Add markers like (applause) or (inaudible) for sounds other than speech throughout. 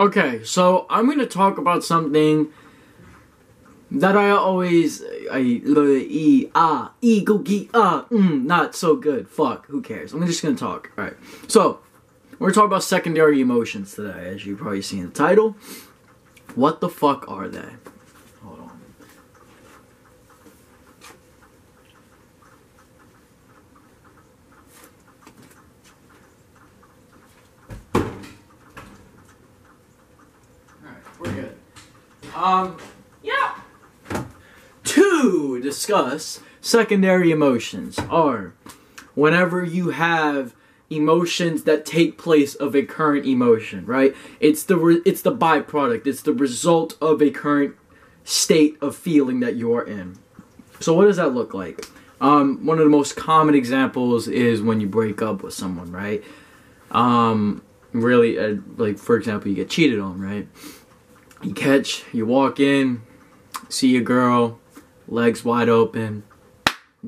Okay, so I'm gonna talk about something that I always I e ah e go ge ah mm, not so good. Fuck, who cares? I'm just gonna talk. All right, so we're gonna talk about secondary emotions today, as you probably see in the title. What the fuck are they? Hold on. Alright, we're good. Um, yeah. To discuss secondary emotions are whenever you have emotions that take place of a current emotion, right? It's the it's the byproduct. It's the result of a current state of feeling that you are in. So what does that look like? Um, one of the most common examples is when you break up with someone, right? Um, really, uh, like for example, you get cheated on, right? You catch, you walk in, see a girl, legs wide open,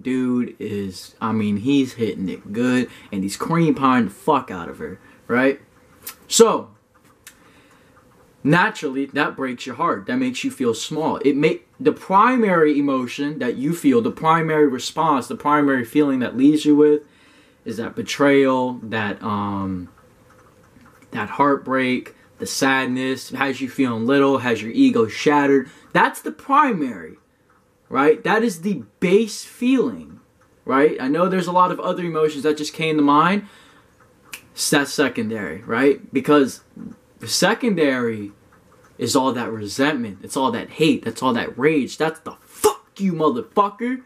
dude is I mean he's hitting it good and he's cream pieing the fuck out of her, right? So naturally that breaks your heart. That makes you feel small. It make the primary emotion that you feel, the primary response, the primary feeling that leaves you with is that betrayal, that um that heartbreak, the sadness, has you feeling little, has your ego shattered. That's the primary right? That is the base feeling, right? I know there's a lot of other emotions that just came to mind. That's secondary, right? Because the secondary is all that resentment. It's all that hate. That's all that rage. That's the fuck you motherfucker,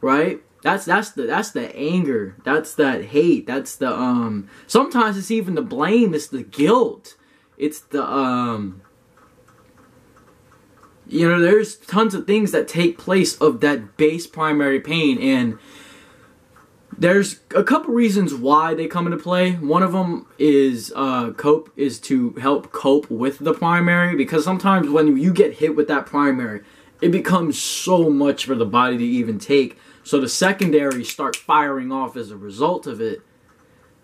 right? That's that's the that's the anger. That's that hate. That's the um. Sometimes it's even the blame. It's the guilt. It's the um you know there's tons of things that take place of that base primary pain and there's a couple reasons why they come into play. One of them is uh, cope is to help cope with the primary because sometimes when you get hit with that primary it becomes so much for the body to even take. So the secondary start firing off as a result of it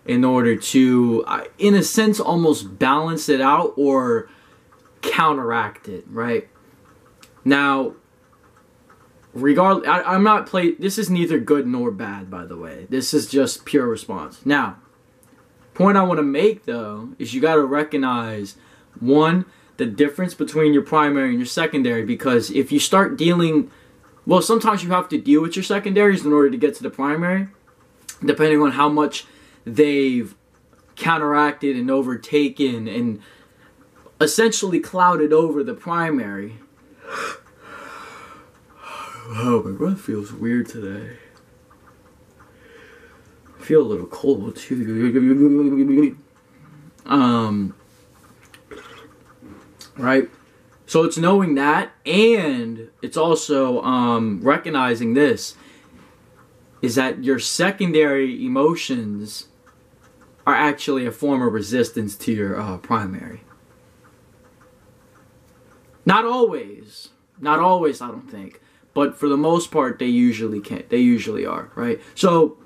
in order to uh, in a sense almost balance it out or counteract it right now, regard, I, am not play. This is neither good nor bad, by the way. This is just pure response. Now, point I want to make though is you got to recognize one the difference between your primary and your secondary because if you start dealing well sometimes you have to deal with your secondaries in order to get to the primary depending on how much they've counteracted and overtaken and essentially clouded over the primary Oh, my breath feels weird today. I feel a little cold too. Um, right? So it's knowing that, and it's also um, recognizing this is that your secondary emotions are actually a form of resistance to your uh, primary. Not always. Not always, I don't think. But for the most part, they usually can't. They usually are, right? So,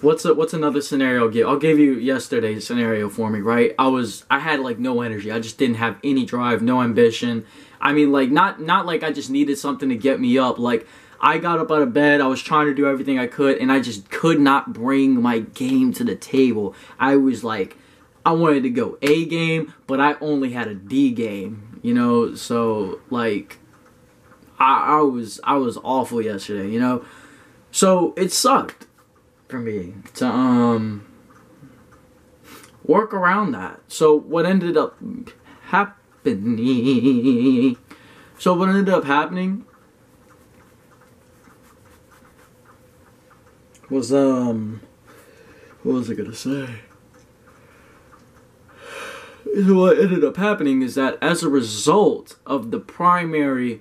what's a, what's another scenario? I'll give I'll give you yesterday's scenario for me, right? I was I had like no energy. I just didn't have any drive, no ambition. I mean, like not not like I just needed something to get me up. Like I got up out of bed. I was trying to do everything I could, and I just could not bring my game to the table. I was like, I wanted to go A game, but I only had a D game you know. So like, I, I was I was awful yesterday, you know. So it sucked for me to um work around that. So what ended up happening? So what ended up happening was um what was I gonna say? what ended up happening is that as a result of the primary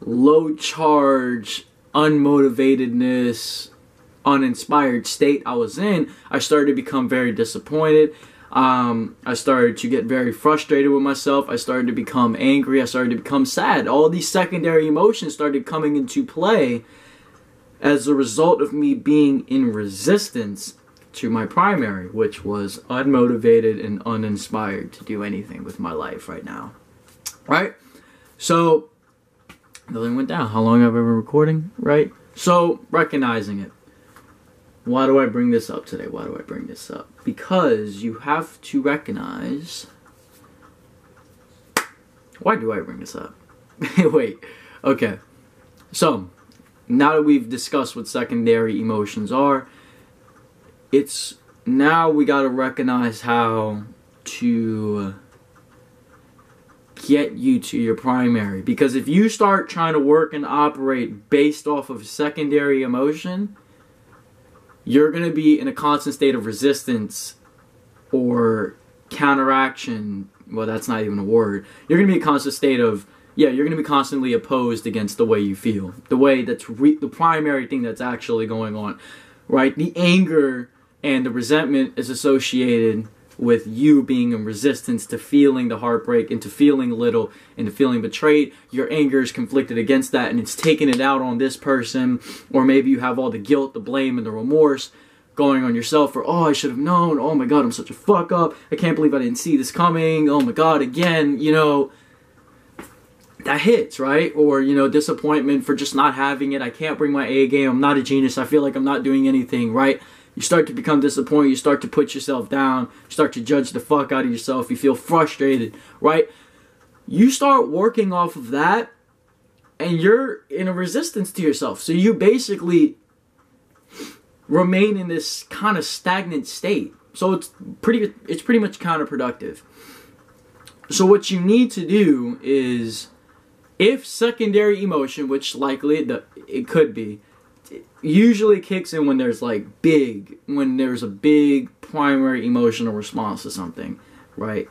low charge, unmotivatedness, uninspired state I was in, I started to become very disappointed. Um, I started to get very frustrated with myself. I started to become angry. I started to become sad. All these secondary emotions started coming into play as a result of me being in resistance to my primary, which was unmotivated and uninspired to do anything with my life right now. Right? So, nothing went down. How long have I been recording? Right? So, recognizing it. Why do I bring this up today? Why do I bring this up? Because you have to recognize. Why do I bring this up? (laughs) Wait. Okay. So, now that we've discussed what secondary emotions are, it's now we got to recognize how to get you to your primary. Because if you start trying to work and operate based off of secondary emotion you're going to be in a constant state of resistance or counteraction. Well that's not even a word. You're going to be in a constant state of yeah you're going to be constantly opposed against the way you feel the way that's re- the primary thing that's actually going on right the anger and the resentment is associated with you being in resistance to feeling the heartbreak and to feeling little and to feeling betrayed. Your anger is conflicted against that and it's taking it out on this person, or maybe you have all the guilt, the blame, and the remorse going on yourself for, oh, I should have known. Oh my god, I'm such a fuck up. I can't believe I didn't see this coming. Oh my god, again, you know. That hits, right? Or, you know, disappointment for just not having it. I can't bring my A game. I'm not a genius. I feel like I'm not doing anything, right? you start to become disappointed, you start to put yourself down, you start to judge the fuck out of yourself, you feel frustrated, right? You start working off of that and you're in a resistance to yourself. So you basically remain in this kind of stagnant state. So it's pretty it's pretty much counterproductive. So what you need to do is if secondary emotion, which likely the, it could be, usually kicks in when there's like big when there's a big primary emotional response to something right?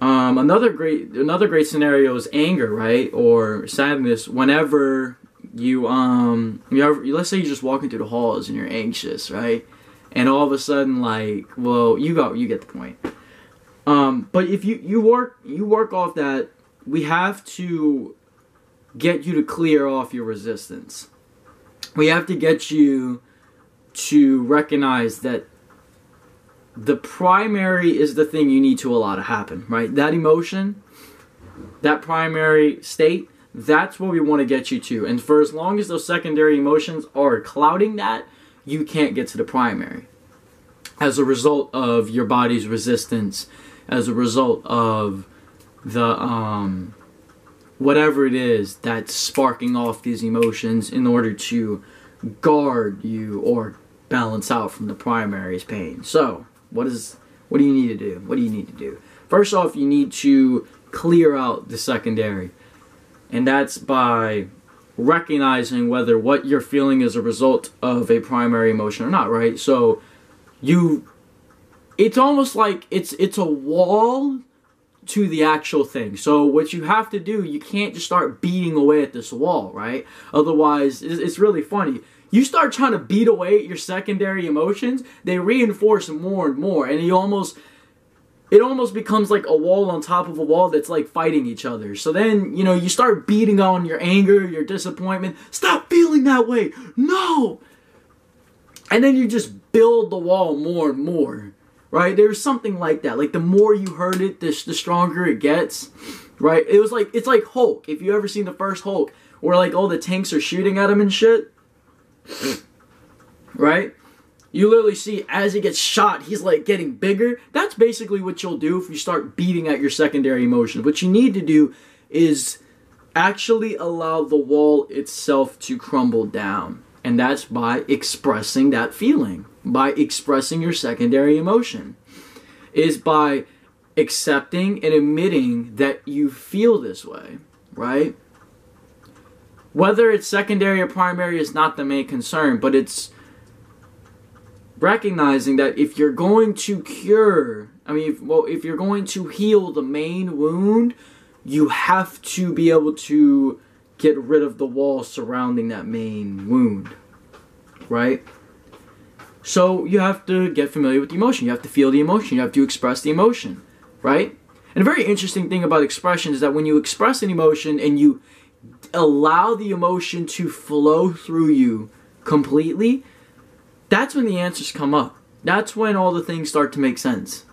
Um, another great another great scenario is anger right? Or sadness. Whenever you um you ever, let's say you're just walking through the halls and you're anxious right? And all of a sudden like well you got you get the point. Um but if you you work you work off that we have to get you to clear off your resistance we have to get you to recognize that the primary is the thing you need to allow to happen, right? That emotion, that primary state, that's what we want to get you to. And for as long as those secondary emotions are clouding that, you can't get to the primary. As a result of your body's resistance, as a result of the um whatever it is that's sparking off these emotions in order to guard you or balance out from the primary's pain. So, what is what do you need to do? What do you need to do? First off, you need to clear out the secondary. And that's by recognizing whether what you're feeling is a result of a primary emotion or not, right? So you it's almost like it's it's a wall to the actual thing. So what you have to do, you can't just start beating away at this wall, right? Otherwise, it's really funny. You start trying to beat away at your secondary emotions, they reinforce more and more, and you almost it almost becomes like a wall on top of a wall that's like fighting each other. So then, you know, you start beating on your anger, your disappointment. Stop feeling that way. No. And then you just build the wall more and more right? There's something like that. Like the more you hurt it, the, the stronger it gets, right? It was like it's like Hulk. If you ever seen the first Hulk, where like all the tanks are shooting at him and shit, right? You literally see as he gets shot, he's like getting bigger. That's basically what you'll do if you start beating at your secondary emotions. What you need to do is actually allow the wall itself to crumble down. And that's by expressing that feeling by expressing your secondary emotion, is by accepting and admitting that you feel this way, right? Whether it's secondary or primary is not the main concern, but it's recognizing that if you're going to cure, I mean, if, well, if you're going to heal the main wound, you have to be able to get rid of the wall surrounding that main wound, right? So you have to get familiar with the emotion. You have to feel the emotion. You have to express the emotion, right? And a very interesting thing about expression is that when you express an emotion and you allow the emotion to flow through you completely, that's when the answers come up. That's when all the things start to make sense.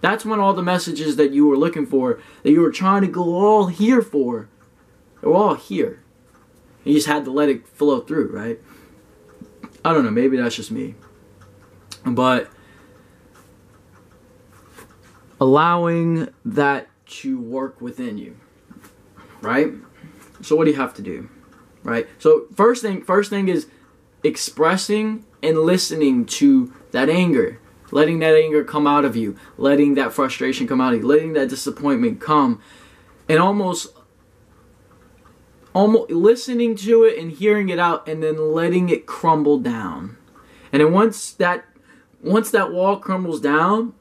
That's when all the messages that you were looking for, that you were trying to go all here for, they're all here. You just had to let it flow through, right? I don't know, maybe that's just me. But allowing that to work within you, right? So what do you have to do? Right? So first thing first thing is expressing and listening to that anger. Letting that anger come out of you, letting that frustration come out of you, letting that disappointment come, and almost almost listening to it and hearing it out and then letting it crumble down. And then once that once that wall crumbles down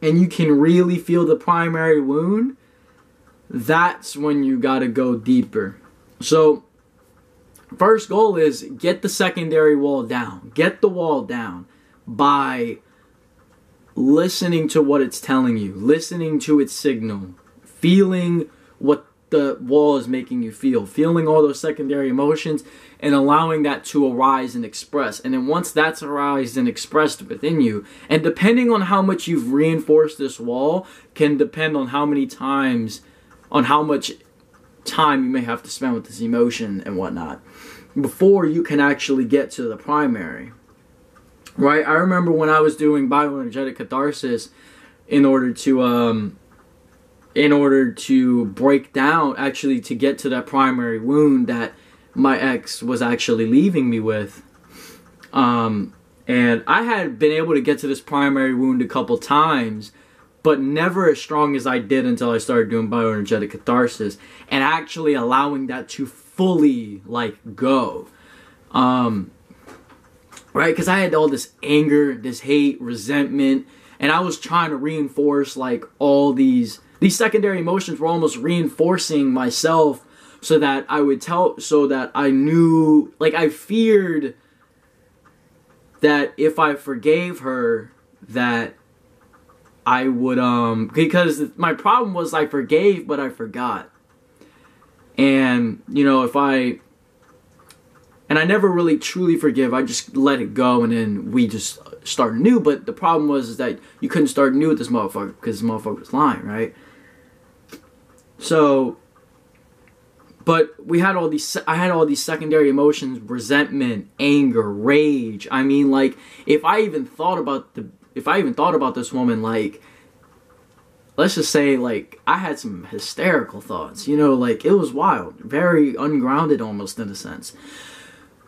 and you can really feel the primary wound, that's when you got to go deeper. So first goal is get the secondary wall down. Get the wall down by listening to what it's telling you, listening to its signal, feeling what the wall is making you feel, feeling all those secondary emotions and allowing that to arise and express. And then once that's arised and expressed within you, and depending on how much you've reinforced this wall, can depend on how many times, on how much time you may have to spend with this emotion and whatnot before you can actually get to the primary. Right? I remember when I was doing bioenergetic catharsis in order to um in order to break down actually to get to that primary wound that my ex was actually leaving me with um and I had been able to get to this primary wound a couple times but never as strong as I did until I started doing bioenergetic catharsis and actually allowing that to fully like go. Um, right? Because I had all this anger, this hate, resentment, and I was trying to reinforce like all these these secondary emotions were almost reinforcing myself so that I would tell so that I knew like I feared that if I forgave her that I would um because my problem was I forgave but I forgot. And, you know, if I and I never really truly forgive. I just let it go and then we just start new. But the problem was is that you couldn't start new with this motherfucker because this motherfucker was lying, right? So, but we had all these. I had all these secondary emotions: resentment, anger, rage. I mean, like if I even thought about the, if I even thought about this woman, like let's just say like I had some hysterical thoughts. You know, like it was wild, very ungrounded almost in a sense.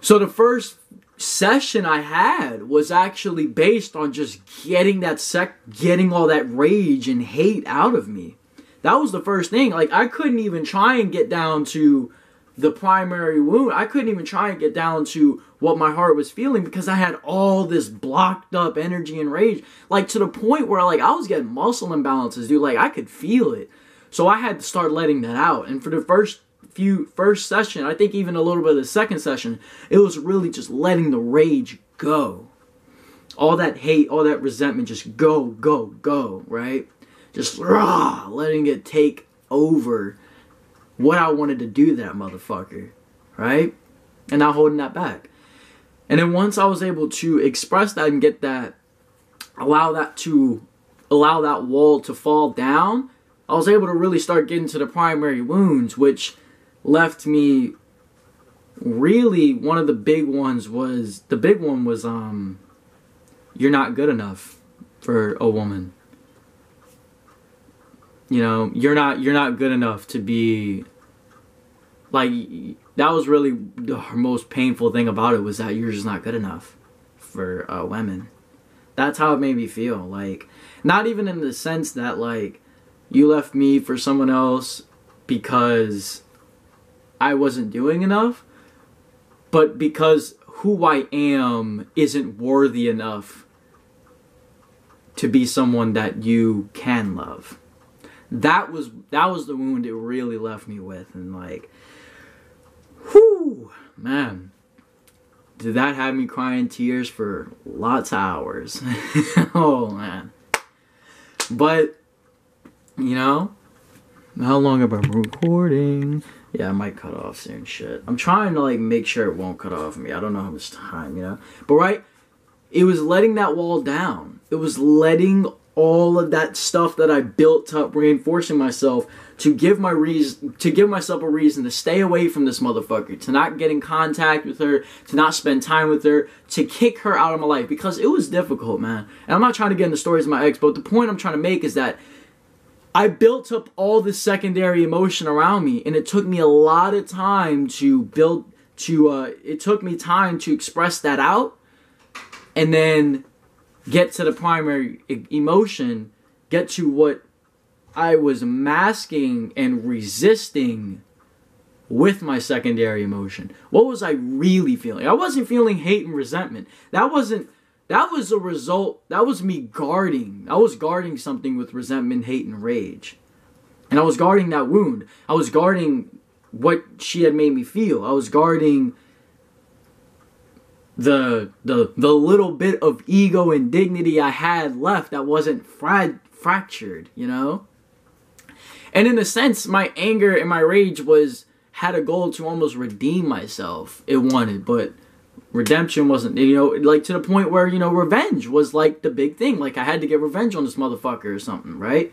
So the first session I had was actually based on just getting that sec getting all that rage and hate out of me. That was the first thing. Like I couldn't even try and get down to the primary wound. I couldn't even try and get down to what my heart was feeling because I had all this blocked up energy and rage. Like to the point where like I was getting muscle imbalances, dude. Like I could feel it. So I had to start letting that out. And for the first few first session, I think even a little bit of the second session, it was really just letting the rage go. All that hate, all that resentment just go, go, go, right? Just rah, letting it take over what I wanted to do that motherfucker, right? And not holding that back. And then once I was able to express that and get that, allow that to, allow that wall to fall down, I was able to really start getting to the primary wounds, which left me really one of the big ones was the big one was um you're not good enough for a woman you know you're not you're not good enough to be like that was really the most painful thing about it was that you're just not good enough for uh, women. That's how it made me feel like not even in the sense that like you left me for someone else because I wasn't doing enough but because who I am isn't worthy enough to be someone that you can love that was that was the wound it really left me with and like whoo man did that have me crying tears for lots of hours (laughs) oh man but you know how long have I been recording? Yeah, I might cut off soon. Shit, I'm trying to like make sure it won't cut off me. I don't know how much time, you know. But right, it was letting that wall down. It was letting all of that stuff that I built up, reinforcing myself to give my reason to give myself a reason to stay away from this motherfucker, to not get in contact with her, to not spend time with her, to kick her out of my life because it was difficult, man. And I'm not trying to get into stories of my ex, but the point I'm trying to make is that I built up all this secondary emotion around me, and it took me a lot of time to build to uh, it took me time to express that out and then get to the primary emotion, get to what I was masking and resisting with my secondary emotion. What was I really feeling? I wasn't feeling hate and resentment. That wasn't that was a result that was me guarding. I was guarding something with resentment, hate and rage. And I was guarding that wound. I was guarding what she had made me feel. I was guarding the the the little bit of ego and dignity I had left that wasn't fra- fractured, you know? And in a sense, my anger and my rage was had a goal to almost redeem myself. It wanted, but redemption wasn't, you know, like to the point where, you know, revenge was like the big thing. Like I had to get revenge on this motherfucker or something, right?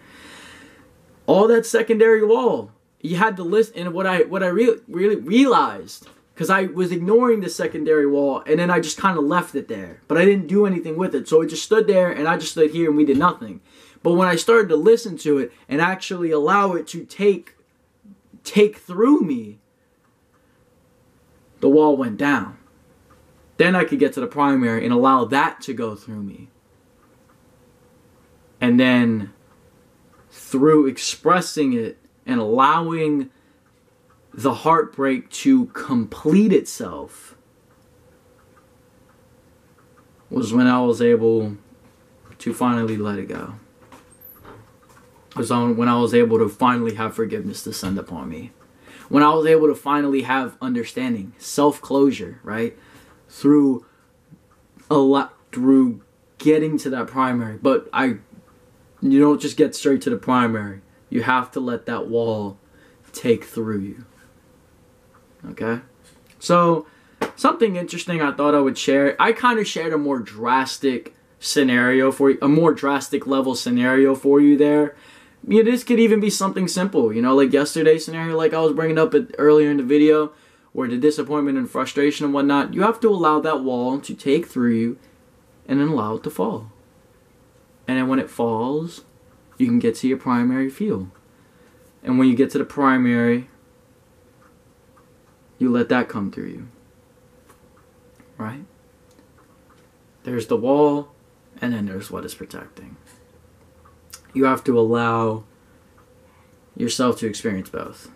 All that secondary wall. You had to list and what I what I really really realized because I was ignoring the secondary wall and then I just kind of left it there. But I didn't do anything with it. So it just stood there and I just stood here and we did nothing. But when I started to listen to it and actually allow it to take take through me, the wall went down. Then I could get to the primary and allow that to go through me. And then through expressing it and allowing the heartbreak to complete itself was when I was able to finally let it go. It Was when I was able to finally have forgiveness descend upon me. When I was able to finally have understanding, self closure, right? Through a lot through getting to that primary. But I you don't just get straight to the primary. You have to let that wall take through you. Okay? So, something interesting I thought I would share. I kind of shared a more drastic scenario for you, a more drastic level scenario for you there. You know, this could even be something simple, you know, like yesterday's scenario, like I was bringing up earlier in the video, where the disappointment and frustration and whatnot, you have to allow that wall to take through you and then allow it to fall. And then when it falls, you can get to your primary feel. And when you get to the primary, you let that come through you. Right? There's the wall, and then there's what is protecting. You have to allow yourself to experience both.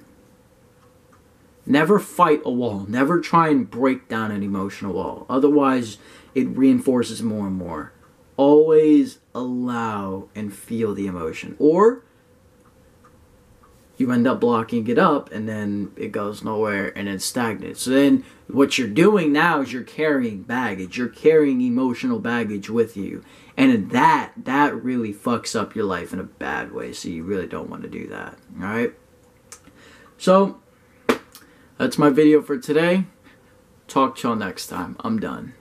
Never fight a wall. Never try and break down an emotional wall. Otherwise, it reinforces more and more. Always allow and feel the emotion. Or you end up blocking it up and then it goes nowhere and it's stagnant. So then what you're doing now is you're carrying baggage. You're carrying emotional baggage with you. And that that really fucks up your life in a bad way. So you really don't want to do that. Alright? So that's my video for today. Talk to y'all next time. I'm done.